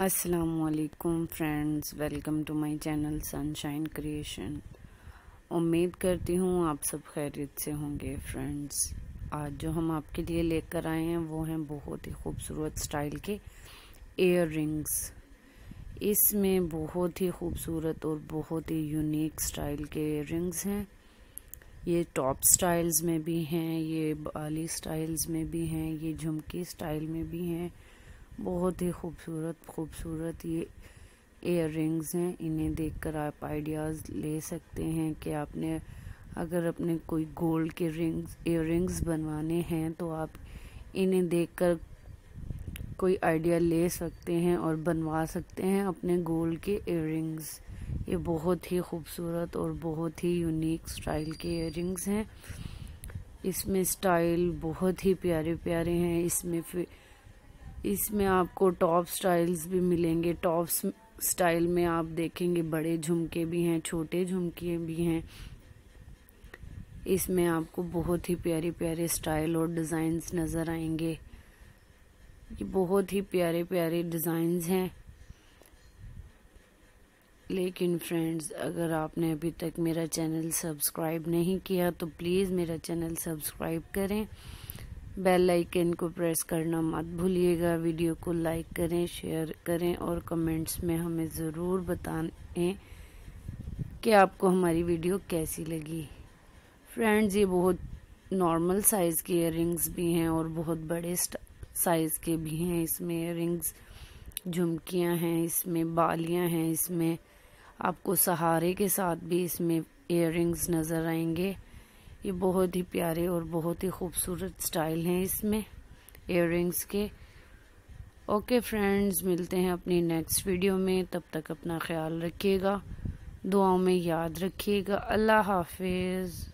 असलकुम friends welcome to my channel sunshine creation उम्मीद करती हूँ आप सब खैरियत से होंगे फ्रेंड्स आज जो हम आपके लिए लेकर आए हैं, वो हैं बहुत ही खूबसूरत स्टाइल के एयर रिंग्स इसमें बहुत ही खूबसूरत और बहुत ही यूनिक स्टाइल के एयर रिंग्स हैं. ये टॉप स्टाइल्स में भी हैं, ये बाली स्टाइल्स में भी हैं, ये झुमकी स्टाइल में भी हैं. बहुत ही खूबसूरत खूबसूरत ये एयर रिंग्स हैं। इन्हें देखकर आप आइडियाज़ ले सकते हैं कि आपने अगर अपने कोई गोल्ड के रिंग्स एयर रिंग्स बनवाने हैं तो आप इन्हें देखकर कोई आइडिया ले सकते हैं और बनवा सकते हैं अपने गोल्ड के एयर रिंग्स ये बहुत ही खूबसूरत और बहुत ही यूनिक स्टाइल के इयर हैं। इसमें स्टाइल बहुत ही प्यारे प्यारे हैं। इसमें फिर इसमें आपको टॉप स्टाइल्स भी मिलेंगे। टॉप स्टाइल में आप देखेंगे, बड़े झुमके भी हैं, छोटे झुमके भी हैं। इसमें आपको बहुत ही प्यारे प्यारे स्टाइल और डिज़ाइंस नज़र आएँगे। ये बहुत ही प्यारे प्यारे डिज़ाइंस हैं। लेकिन फ्रेंड्स, अगर आपने अभी तक मेरा चैनल सब्सक्राइब नहीं किया तो प्लीज़ मेरा चैनल सब्सक्राइब करें। बेल आइकन को प्रेस करना मत भूलिएगा। वीडियो को लाइक करें, शेयर करें और कमेंट्स में हमें ज़रूर बताएँ कि आपको हमारी वीडियो कैसी लगी। फ्रेंड्स, ये बहुत नॉर्मल साइज़ के इयर भी हैं और बहुत बड़े साइज़ के भी हैं। इसमें इयर झुमकियाँ हैं, इसमें बालियाँ हैं, इसमें आपको सहारे के साथ भी इसमें इयर नज़र आएँगे। ये बहुत ही प्यारे और बहुत ही खूबसूरत स्टाइल हैं इसमें इयर के। ओके फ्रेंड्स मिलते हैं अपनी नेक्स्ट वीडियो में। तब तक अपना ख्याल रखिएगा, दुआओं में याद रखिएगा। अल्लाह हाफिज़।